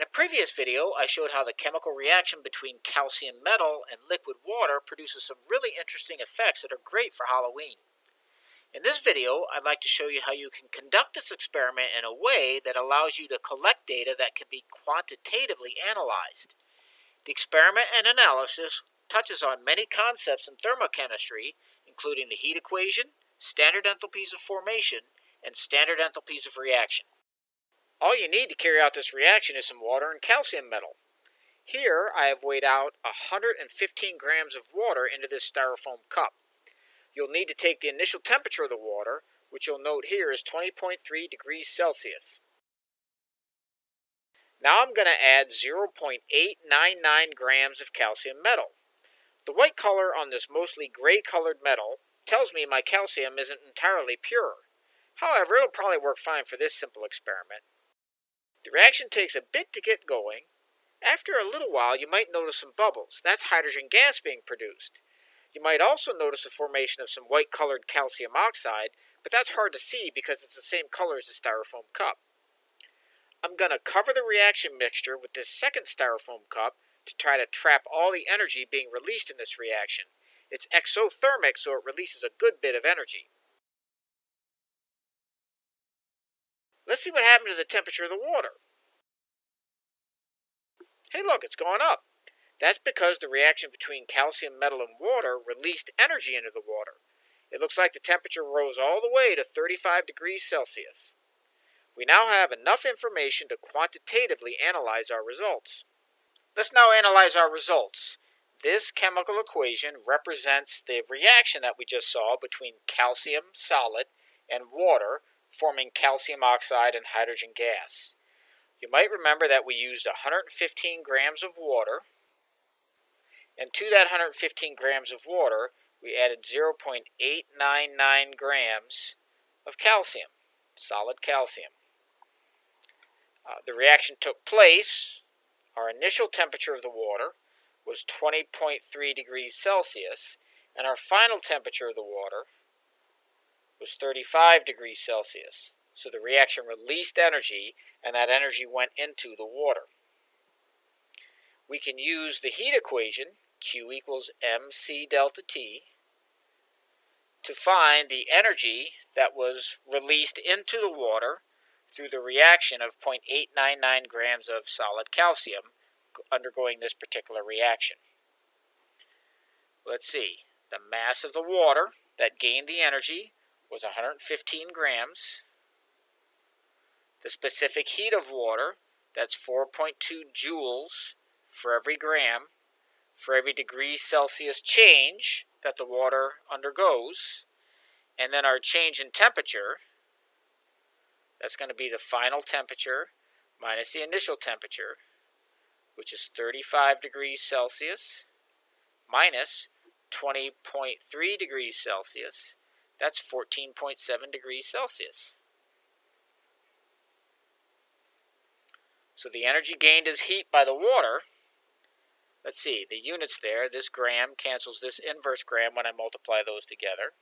In a previous video, I showed how the chemical reaction between calcium metal and liquid water produces some really interesting effects that are great for Halloween. In this video, I'd like to show you how you can conduct this experiment in a way that allows you to collect data that can be quantitatively analyzed. The experiment and analysis touches on many concepts in thermochemistry, including the heat equation, standard enthalpies of formation, and standard enthalpies of reaction. All you need to carry out this reaction is some water and calcium metal. Here I have weighed out 115 grams of water into this styrofoam cup. You'll need to take the initial temperature of the water, which you'll note here is 20.3 degrees Celsius. Now I'm going to add 0.899 grams of calcium metal. The white color on this mostly gray colored metal tells me my calcium isn't entirely pure. However, it'll probably work fine for this simple experiment. The reaction takes a bit to get going. After a little while, you might notice some bubbles. That's hydrogen gas being produced. You might also notice the formation of some white-colored calcium oxide, but that's hard to see because it's the same color as the styrofoam cup. I'm going to cover the reaction mixture with this second styrofoam cup to try to trap all the energy being released in this reaction. It's exothermic, so it releases a good bit of energy. Let's see what happened to the temperature of the water. Hey look, it's gone up. That's because the reaction between calcium metal and water released energy into the water. It looks like the temperature rose all the way to 35 degrees Celsius. We now have enough information to quantitatively analyze our results. Let's now analyze our results. This chemical equation represents the reaction that we just saw between calcium solid and water forming calcium oxide and hydrogen gas. You might remember that we used 115 grams of water, and to that 115 grams of water, we added 0.899 grams of calcium, solid calcium. Uh, the reaction took place. Our initial temperature of the water was 20.3 degrees Celsius, and our final temperature of the water was 35 degrees Celsius. So the reaction released energy, and that energy went into the water. We can use the heat equation, Q equals mc delta T, to find the energy that was released into the water through the reaction of 0.899 grams of solid calcium undergoing this particular reaction. Let's see. The mass of the water that gained the energy was 115 grams. The specific heat of water, that's 4.2 joules for every gram, for every degree Celsius change that the water undergoes. And then our change in temperature, that's going to be the final temperature minus the initial temperature, which is 35 degrees Celsius minus 20.3 degrees Celsius that's 14.7 degrees Celsius. So the energy gained is heat by the water. Let's see, the units there, this gram cancels this inverse gram when I multiply those together.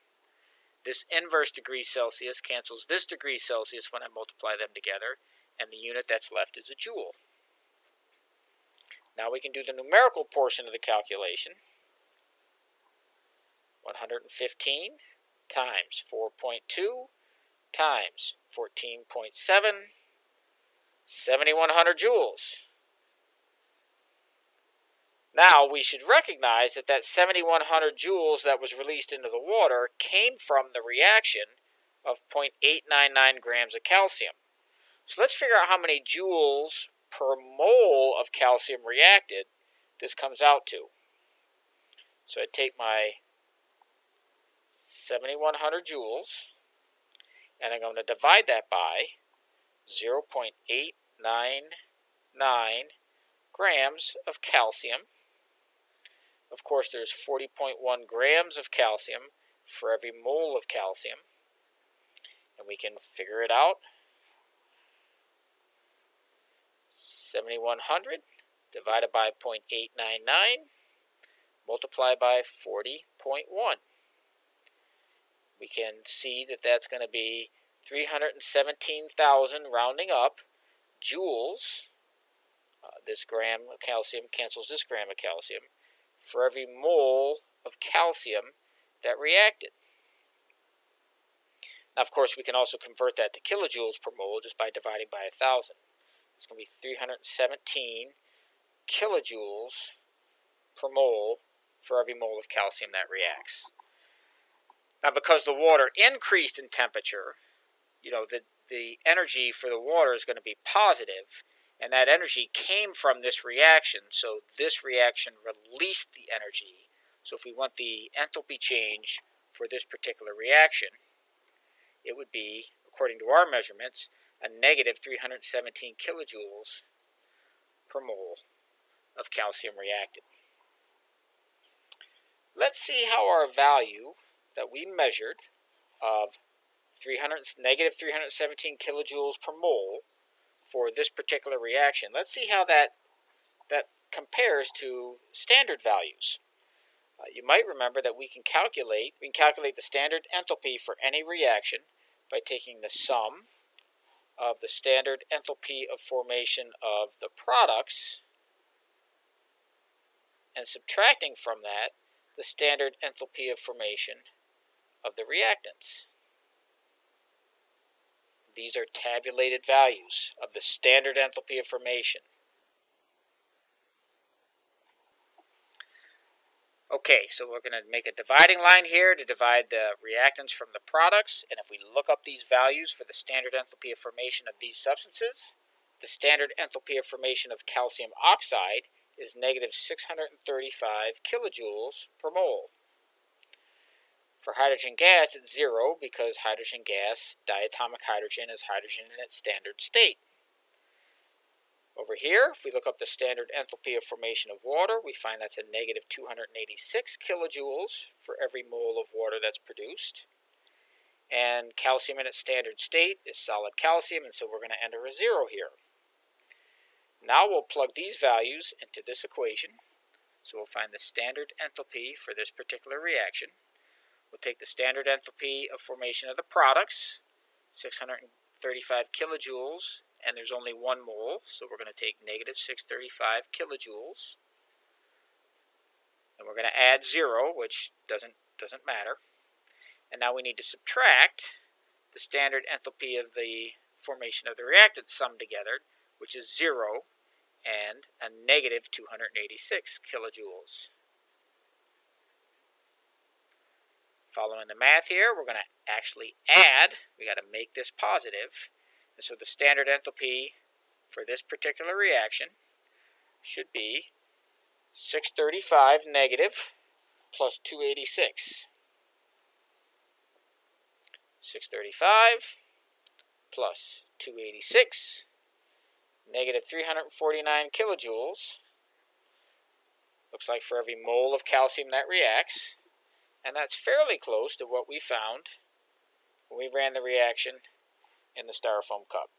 This inverse degree Celsius cancels this degree Celsius when I multiply them together, and the unit that's left is a joule. Now we can do the numerical portion of the calculation. 115 times 4.2 times 14.7, 7100 joules. Now, we should recognize that that 7100 joules that was released into the water came from the reaction of 0.899 grams of calcium. So let's figure out how many joules per mole of calcium reacted this comes out to. So I'd take my 7,100 joules, and I'm going to divide that by 0.899 grams of calcium. Of course, there's 40.1 grams of calcium for every mole of calcium, and we can figure it out. 7100 divided by 0.899 multiplied by 40.1 we can see that that's going to be 317,000 rounding up joules uh, this gram of calcium cancels this gram of calcium, for every mole of calcium that reacted. Now, of course, we can also convert that to kilojoules per mole just by dividing by 1,000. It's going to be 317 kilojoules per mole for every mole of calcium that reacts. Now, because the water increased in temperature, you know, the, the energy for the water is going to be positive, and that energy came from this reaction, so this reaction released the energy. So if we want the enthalpy change for this particular reaction, it would be, according to our measurements, a negative 317 kilojoules per mole of calcium reacted. Let's see how our value that we measured of 300, negative 317 kilojoules per mole for this particular reaction. Let's see how that, that compares to standard values. Uh, you might remember that we can calculate we can calculate the standard enthalpy for any reaction by taking the sum of the standard enthalpy of formation of the products and subtracting from that the standard enthalpy of formation of the reactants. These are tabulated values of the standard enthalpy of formation. Okay, so we're going to make a dividing line here to divide the reactants from the products. And if we look up these values for the standard enthalpy of formation of these substances, the standard enthalpy of formation of calcium oxide is negative 635 kilojoules per mole. For hydrogen gas, it's zero because hydrogen gas, diatomic hydrogen, is hydrogen in its standard state. Over here, if we look up the standard enthalpy of formation of water, we find that's a negative 286 kilojoules for every mole of water that's produced. And calcium in its standard state is solid calcium, and so we're going to enter a zero here. Now we'll plug these values into this equation. So we'll find the standard enthalpy for this particular reaction. We'll take the standard enthalpy of formation of the products, 635 kilojoules, and there's only one mole, so we're going to take negative 635 kilojoules. And we're going to add 0, which doesn't, doesn't matter. And now we need to subtract the standard enthalpy of the formation of the reactant summed together, which is 0 and a negative 286 kilojoules. Following the math here, we're going to actually add, we got to make this positive, and so the standard enthalpy for this particular reaction should be 635 negative plus 286. 635 plus 286, negative 349 kilojoules. Looks like for every mole of calcium that reacts. And that's fairly close to what we found when we ran the reaction in the styrofoam cup.